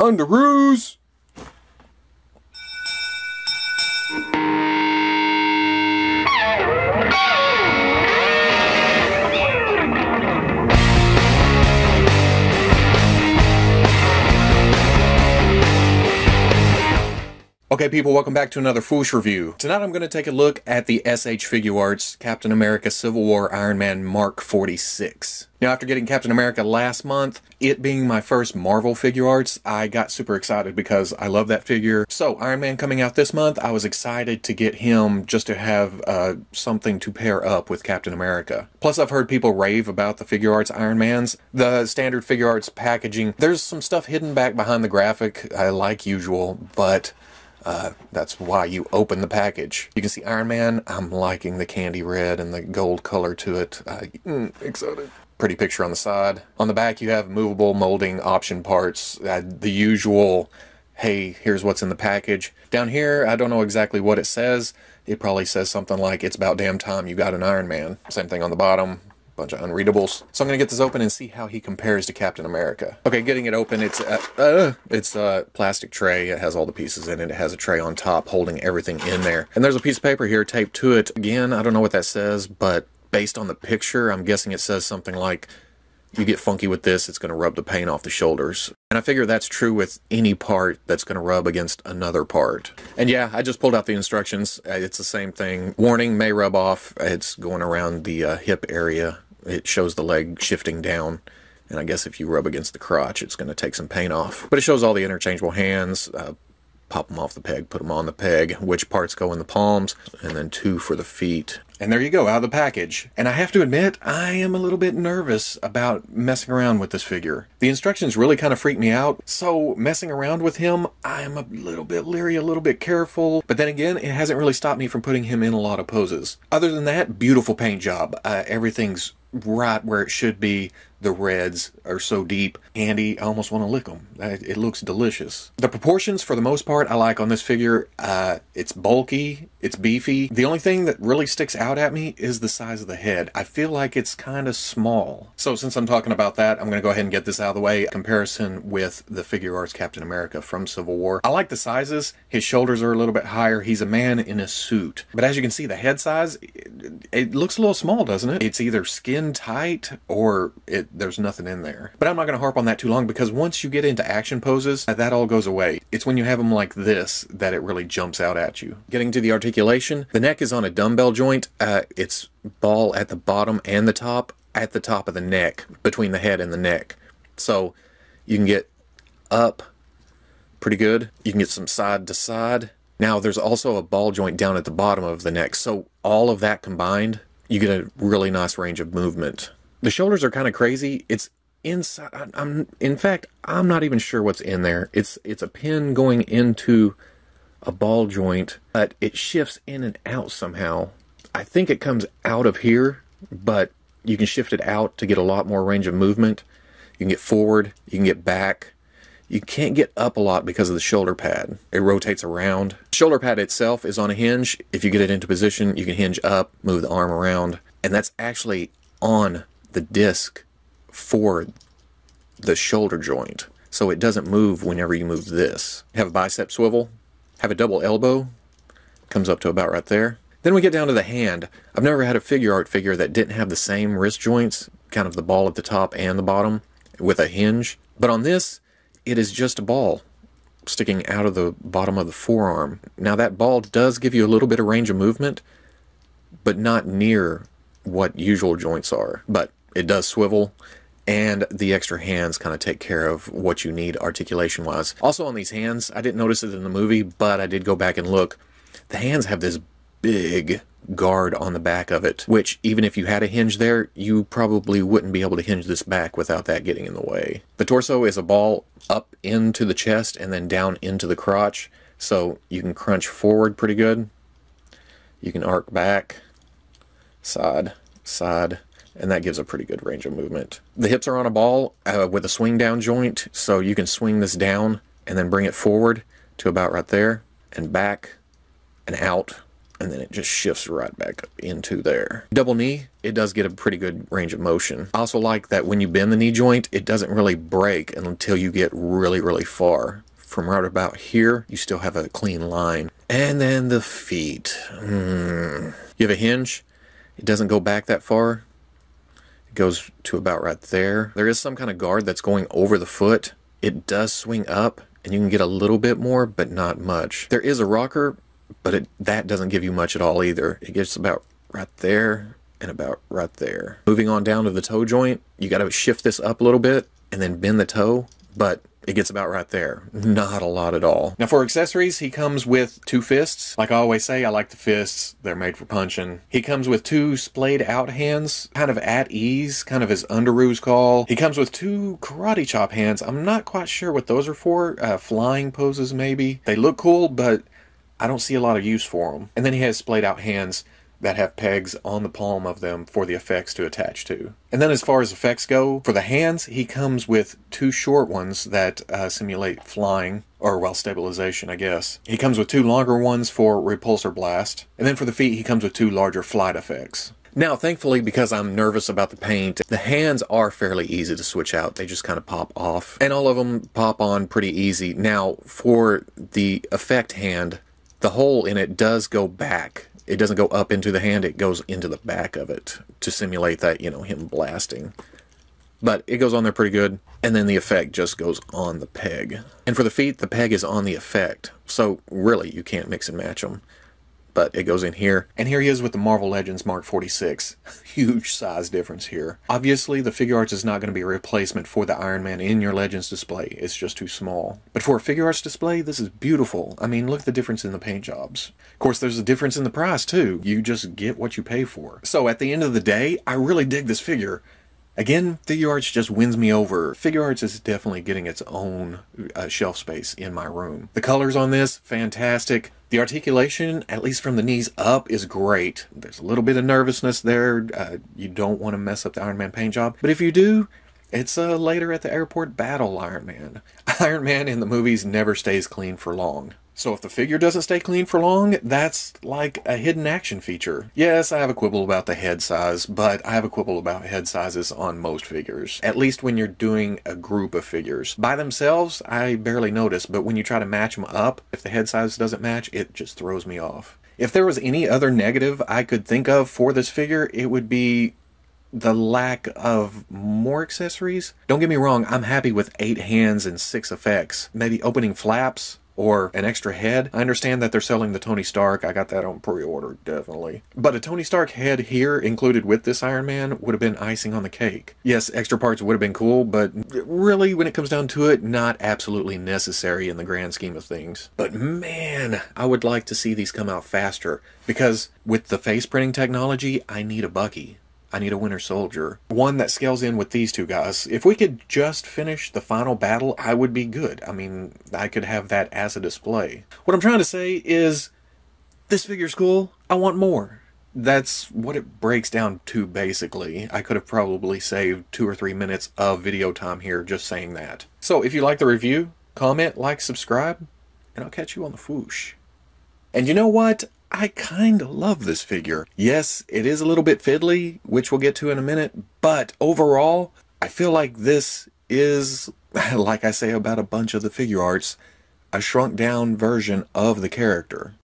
Underoos! Okay, people, welcome back to another Fwoosh review. Tonight I'm going to take a look at the SH Figuarts Captain America Civil War Iron Man Mark 46. Now, after getting Captain America last month, it being my first Marvel Figuarts, I got super excited because I love that figure. So, Iron Man coming out this month, I was excited to get him just to have uh, something to pair up with Captain America. Plus, I've heard people rave about the Figuarts Iron Mans. The standard Figuarts packaging, there's some stuff hidden back behind the graphic, uh, like usual, but uh, that's why you open the package. You can see Iron Man. I'm liking the candy red and the gold color to it. Uh, mm, excited. Pretty picture on the side. On the back, you have movable molding option parts. Uh, the usual, hey, here's what's in the package. Down here, I don't know exactly what it says. It probably says something like, it's about damn time you got an Iron Man. Same thing on the bottom bunch of unreadables. So I'm going to get this open and see how he compares to Captain America. Okay, getting it open, it's a, uh, it's a plastic tray. It has all the pieces in it. It has a tray on top holding everything in there. And there's a piece of paper here taped to it. Again, I don't know what that says, but based on the picture, I'm guessing it says something like, you get funky with this, it's going to rub the paint off the shoulders. And I figure that's true with any part that's going to rub against another part. And yeah, I just pulled out the instructions. It's the same thing. Warning may rub off. It's going around the uh, hip area it shows the leg shifting down. And I guess if you rub against the crotch, it's going to take some paint off. But it shows all the interchangeable hands. Uh, pop them off the peg, put them on the peg, which parts go in the palms, and then two for the feet. And there you go, out of the package. And I have to admit, I am a little bit nervous about messing around with this figure. The instructions really kind of freak me out, so messing around with him, I am a little bit leery, a little bit careful. But then again, it hasn't really stopped me from putting him in a lot of poses. Other than that, beautiful paint job. Uh, everything's right where it should be. The reds are so deep. Andy, I almost want to lick them. It looks delicious. The proportions, for the most part, I like on this figure. Uh, it's bulky, it's beefy. The only thing that really sticks out at me is the size of the head. I feel like it's kind of small. So since I'm talking about that, I'm going to go ahead and get this out of the way. Comparison with the Figuarts Captain America from Civil War. I like the sizes. His shoulders are a little bit higher. He's a man in a suit. But as you can see, the head size, it, it looks a little small, doesn't it? It's either skin tight or it there's nothing in there. But I'm not going to harp on that too long because once you get into action poses, that all goes away. It's when you have them like this that it really jumps out at you. Getting to the articulation, the neck is on a dumbbell joint. Uh, it's ball at the bottom and the top, at the top of the neck, between the head and the neck. So you can get up pretty good. You can get some side to side. Now there's also a ball joint down at the bottom of the neck. So all of that combined, you get a really nice range of movement. The shoulders are kind of crazy. It's inside. I'm in fact, I'm not even sure what's in there. It's it's a pin going into a ball joint, but it shifts in and out somehow. I think it comes out of here, but you can shift it out to get a lot more range of movement. You can get forward, you can get back. You can't get up a lot because of the shoulder pad. It rotates around. Shoulder pad itself is on a hinge. If you get it into position, you can hinge up, move the arm around, and that's actually on the disc for the shoulder joint. So it doesn't move whenever you move this. Have a bicep swivel, have a double elbow, comes up to about right there. Then we get down to the hand. I've never had a figure art figure that didn't have the same wrist joints, kind of the ball at the top and the bottom, with a hinge. But on this, it is just a ball sticking out of the bottom of the forearm. Now that ball does give you a little bit of range of movement, but not near what usual joints are. But it does swivel and the extra hands kind of take care of what you need articulation wise. Also on these hands, I didn't notice it in the movie, but I did go back and look. The hands have this big guard on the back of it, which even if you had a hinge there, you probably wouldn't be able to hinge this back without that getting in the way. The torso is a ball up into the chest and then down into the crotch, so you can crunch forward pretty good. You can arc back, side, side, and that gives a pretty good range of movement. The hips are on a ball uh, with a swing down joint, so you can swing this down and then bring it forward to about right there and back and out and then it just shifts right back up into there. Double knee, it does get a pretty good range of motion. I also like that when you bend the knee joint, it doesn't really break until you get really, really far. From right about here, you still have a clean line. And then the feet. Mm. You have a hinge. It doesn't go back that far. It goes to about right there. There is some kind of guard that's going over the foot. It does swing up, and you can get a little bit more, but not much. There is a rocker, but it, that doesn't give you much at all either. It gets about right there and about right there. Moving on down to the toe joint, you got to shift this up a little bit and then bend the toe, but it gets about right there. Not a lot at all. Now for accessories, he comes with two fists. Like I always say, I like the fists. They're made for punching. He comes with two splayed out hands, kind of at ease, kind of his underoos call. He comes with two karate chop hands. I'm not quite sure what those are for. Uh, flying poses maybe. They look cool, but I don't see a lot of use for them. And then he has splayed out hands that have pegs on the palm of them for the effects to attach to. And then as far as effects go, for the hands, he comes with two short ones that uh, simulate flying, or well, stabilization, I guess. He comes with two longer ones for repulsor blast. And then for the feet, he comes with two larger flight effects. Now, thankfully, because I'm nervous about the paint, the hands are fairly easy to switch out. They just kind of pop off. And all of them pop on pretty easy. Now, for the effect hand, the hole in it does go back it doesn't go up into the hand, it goes into the back of it to simulate that, you know, him blasting. But it goes on there pretty good, and then the effect just goes on the peg. And for the feet, the peg is on the effect, so really you can't mix and match them but it goes in here. And here he is with the Marvel Legends Mark 46. Huge size difference here. Obviously, the Figuarts is not going to be a replacement for the Iron Man in your Legends display. It's just too small. But for a Figuarts display, this is beautiful. I mean, look at the difference in the paint jobs. Of course, there's a difference in the price, too. You just get what you pay for. So at the end of the day, I really dig this figure. Again, Figuarts just wins me over. Figuarts is definitely getting its own uh, shelf space in my room. The colors on this, fantastic. The articulation, at least from the knees up, is great. There's a little bit of nervousness there. Uh, you don't want to mess up the Iron Man paint job. But if you do, it's uh, later at the airport battle Iron Man. Iron Man in the movies never stays clean for long. So if the figure doesn't stay clean for long, that's like a hidden action feature. Yes, I have a quibble about the head size, but I have a quibble about head sizes on most figures. At least when you're doing a group of figures. By themselves, I barely notice, but when you try to match them up, if the head size doesn't match, it just throws me off. If there was any other negative I could think of for this figure, it would be the lack of more accessories. Don't get me wrong, I'm happy with eight hands and six effects. Maybe opening flaps, or an extra head. I understand that they're selling the Tony Stark. I got that on pre-order, definitely. But a Tony Stark head here included with this Iron Man would have been icing on the cake. Yes, extra parts would have been cool, but really, when it comes down to it, not absolutely necessary in the grand scheme of things. But man, I would like to see these come out faster because with the face printing technology, I need a Bucky. I need a Winter Soldier. One that scales in with these two guys. If we could just finish the final battle, I would be good. I mean, I could have that as a display. What I'm trying to say is, this figure's cool. I want more. That's what it breaks down to basically. I could have probably saved two or three minutes of video time here just saying that. So if you like the review, comment, like, subscribe, and I'll catch you on the Fwoosh. And you know what? I kind of love this figure. Yes, it is a little bit fiddly, which we'll get to in a minute, but overall, I feel like this is, like I say about a bunch of the Figuarts, a shrunk down version of the character.